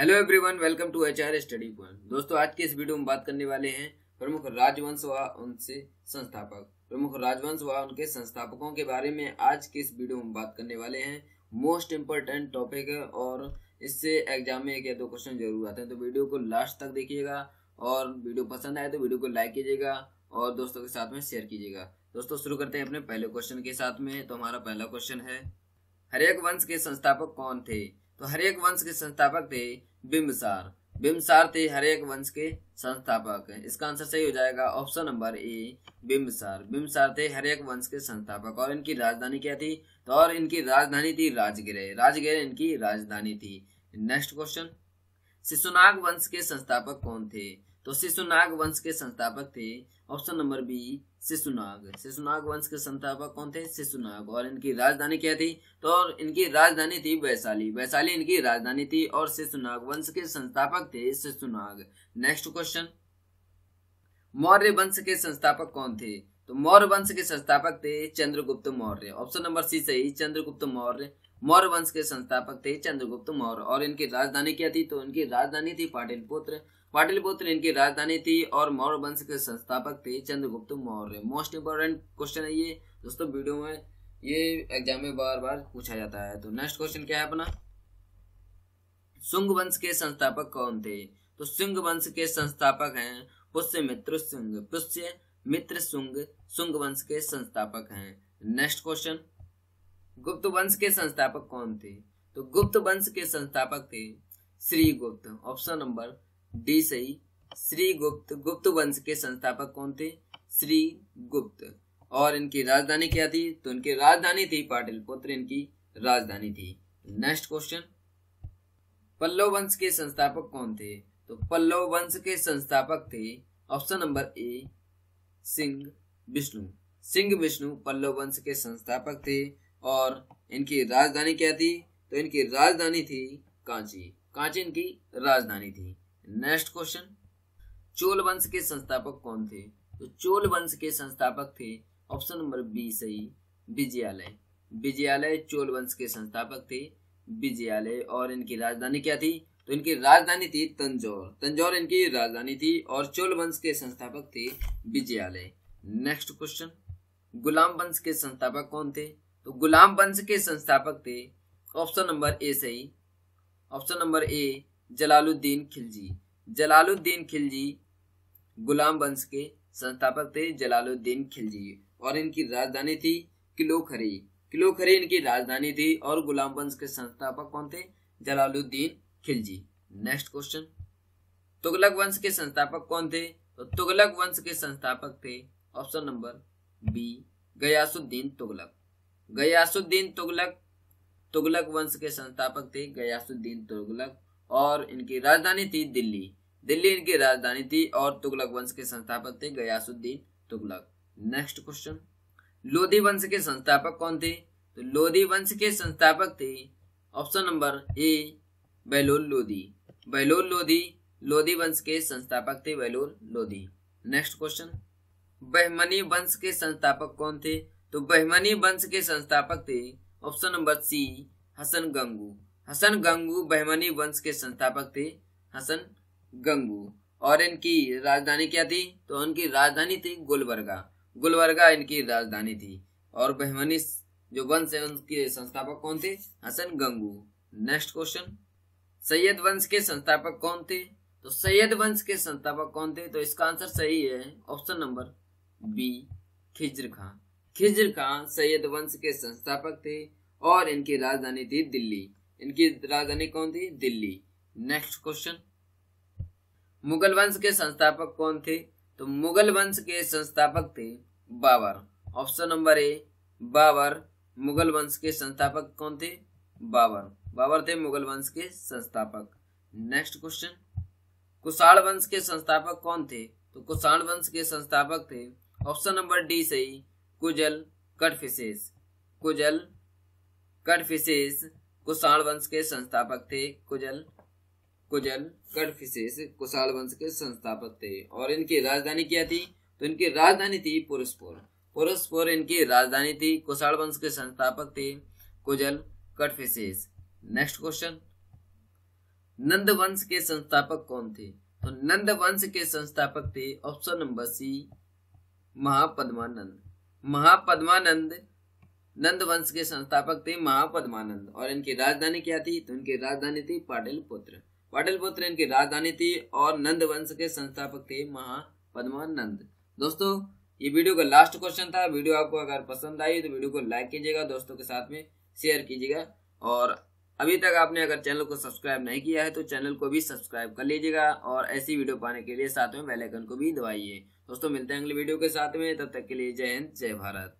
Hello everyone welcome to H R study point दोस्तों, आज के इस वीडियो में बात करने वाले हैं प्रमुख राजवंश व उनसे संस्थापक। प्रमुख राजवंश व उनके संस्थापकों के बारे में आज के इस वीडियो में बात करने वाले हैं। मोस्ट इम्पोर्टेंट टॉपिक है और इससे एग्ज़ाम में एक या दो क्वेश्चन ज़रूर आते हैं। तो वीडियो को लास्ट तक देखिएगा और वीडियो पसंद आए तो वीडियो को लाइक कीजिएगा और दोस्तों के साथ में शेयर कीजिएगा। दोस्तों, शुरू करते हैं अपने पहले क्वेश्चन के साथ में। तो हमारा पहला क्वेश्चन है हरेक वंश के संस्थापक कौन थे? तो हरेक वंश के संस्थापक थे बिम्बसार। बिम्बसार थे हरेक वंश के संस्थापक। इसका आंसर सही हो जाएगा ऑप्शन नंबर ए, बिम्बसार। बिम्बसार थे हरेक वंश के संस्थापक। और इनकी राजधानी क्या थी? तो और इनकी राजधानी थी राजगिरह। राजगिरह इनकी राजधानी थी। Next question. शिशुनाग वंश के संस्थापक कौन थे? तो शिशुनाग वंश के संस्थापक थे। Option number B Shishunag Shishunag वंश के संस्थापक कौन थे? शिशुनाग और इनकी राजधानी क्या थी? तो और इनकी राजधानी थी वैशाली। वैशाली इनकी राजधानी थी और शिशुनाग वंश के संस्थापक थे शिशुनाग नेक्स्ट क्वेश्चन मौर्य वंश के संस्थापक कौन थे? तो मौर्य वंश के संस्थापक थे Chandragupta Maurya. Option number C सही, चंद्रगुप्त मौर्य। मौर्य वंश के संस्थापक थे चंद्रगुप्त मौर्य, और इनकी राजधानी क्या थी? तो इनकी राजधानी थी पाटिलपुत्र। पाटिलपुत्र इनकी राजधानी थी, और मौर्य वंश के संस्थापक थे Chandragupta Maurya. Most important question है ये। दोस्तों वीडियो में ये एग्ज़ाम में बार बार पूछा जाता है। तो नेक्स्ट क्वेश्चन क्या है अपना? सुंग वंश के संस्थापक कौन थे? तो सुंग वंश के संस्थापक हैं पुष्य मित्र सुंग पुष्य मित्र सुंग सुंग वंश के संस्थापक हैं। नेक्स्ट क्वेश्चन गुप्त वंश के संस्थापक कौन थे? तो गुप्त वंश के संस्थापक थे श्री गुप्त। ऑप्शन नंबर डी सही। श्री गुप्त। गुप्त वंश के संस्थापक कौन थे? श्री गुप्त। और इनकी राजधानी क्या थी? तो इनकी राजधानी थी पाटिलपुत्र। इनकी राजधानी थी। Next question. पल्लव वंश के संस्थापक कौन थे? तो पल्लव वंश के संस्थापक थे option number A Simha Vishnu. Simha Vishnu Pallava वंश के संस्थापक थे। और इनकी राजधानी क्या थी? तो इनकी राजधानी थी कांची। कांची इनकी राजधानी थी। नेक्स्ट क्वेश्चन चोल वंश के संस्थापक कौन थे? तो चोल वंश के संस्थापक थे ऑप्शन नंबर बी सही विजयालय। विजयालय चोल वंश के संस्थापक थे विजयालय। और इनकी राजधानी क्या थी? तो इनकी राजधानी थी तंजौर। तंजौर इनकी राजधानी थी और चोल वंश के संस्थापक थे विजयालय। नेक्स्ट क्वेश्चन गुलाम वंश के संस्थापक कौन थे? तो गुलाम वंश के संस्थापक थे। ऑप्शन नंबर ए सही। Option number A, Jalaluddin Khilji. Jalaluddin Khilji Ghulam वंश के संस्थापक थे जलालुद्दीन खिलजी। और इनकी राजधानी थी किलोखरी। किलोखरी इनकी राजधानी थी और गुलाम वंश के संस्थापक कौन थे? जलालुद्दीन खिलजी। Next question. तुगलक वंश के संस्थापक कौन थे? तो तुगलक वंश के संस्थापक थे। Option number B, Ghiyasuddin Tughlaq. Ghiyasuddin Tughlaq Tughlaq वंश के संस्थापक थे गयासुद्दीन तुगलक और इनकी राजधानी थी दिल्ली। दिल्ली इनकी राजधानी थी और तुगलक वंश के संस्थापक थे गयासुद्दीन तुगलक। नेक्स्ट क्वेश्चन लोधी वंश के संस्थापक कौन थे? तो लोधी वंश के संस्थापक थे option number A Bahlol Lodhi. Bahlol Lodhi Lodhi वंश के संस्थापक थे बहलोल लोधी। नेक्स्ट क्वेश्चन बहमनी वंश के संस्थापक कौन थे? तो बहमनी वंश के संस्थापक थे option number C, Hasan Gangu. Hasan Gangu Bahmani वंश के संस्थापक थे हसन गंगू। और इनकी राजधानी क्या थी? तो उनकी राजधानी थी गुलबर्गा। गुलबर्गा इनकी राजधानी थी। और बहमनी जो वंश है, उनके संस्थापक कौन थे? हसन गंगू। Next question. सैयद वंश के संस्थापक कौन थे? तो सैयद वंश के संस्थापक कौन थे? तो इसका आंसर सही है option number B Khizr Khan Khizr Khan Sayyid वंश के संस्थापक थे और इनकी राजधानी थी दिल्ली। इनकी राजधानी कौन थी? दिल्ली। नेक्स्ट क्वेश्चन मुगल वंश के संस्थापक कौन थे? तो मुगल वंश के संस्थापक थे Babur. Option number A Babur. Mughal वंश के संस्थापक कौन थे? बाबर। बाबर थे मुगल वंश के संस्थापक। नेक्स्ट क्वेश्चन कुषाण वंश के संस्थापक कौन थे? तो कुषाण वंश के संस्थापक थे। ऑप्शन नंबर डी सही कुजल कटफिशेष कुजल कटफिशेष कुशाण वंश के संस्थापक थे। कुजल कुजल कटफिशेष कुशाण वंश के संस्थापक थे। और इनकी राजधानी क्या थी? तो इनकी राजधानी थी पुरुषपुर पुरुषपुर इनकी राजधानी थी। कुशाण वंश के संस्थापक थे कुजल कटफिशेष नेक्स्ट क्वेश्चन नंद वंश के संस्थापक कौन थे? तो नंद वंश के संस्थापक थे option number C Mahapadmanand. Mahapadmanand, Nanda वंश के संस्थापक थे महापद्मानंद। और इनकी राजधानी क्या थी? तो इनकी राजधानी थी पाटलिपुत्र। पाटलिपुत्र इनकी राजधानी थी और नंद वंश के संस्थापक थे महापद्मानंद। दोस्तों, ये वीडियो का लास्ट क्वेश्चन था। वीडियो आपको अगर पसंद आई तो वीडियो को लाइक कीजिएगा, दोस्तों के साथ में शेयर कीजिएगा। और अभी तक आपने अगर चैनल को सब्सक्राइब नहीं किया है तो चैनल को भी सब्सक्राइब कर लीजिएगा और ऐसी वीडियो पाने के लिए साथ में बेल आइकन को भी दबाइए। दोस्तों, मिलते हैं अगले वीडियो के साथ में, तब तक के लिए जय हिंद, जय भारत।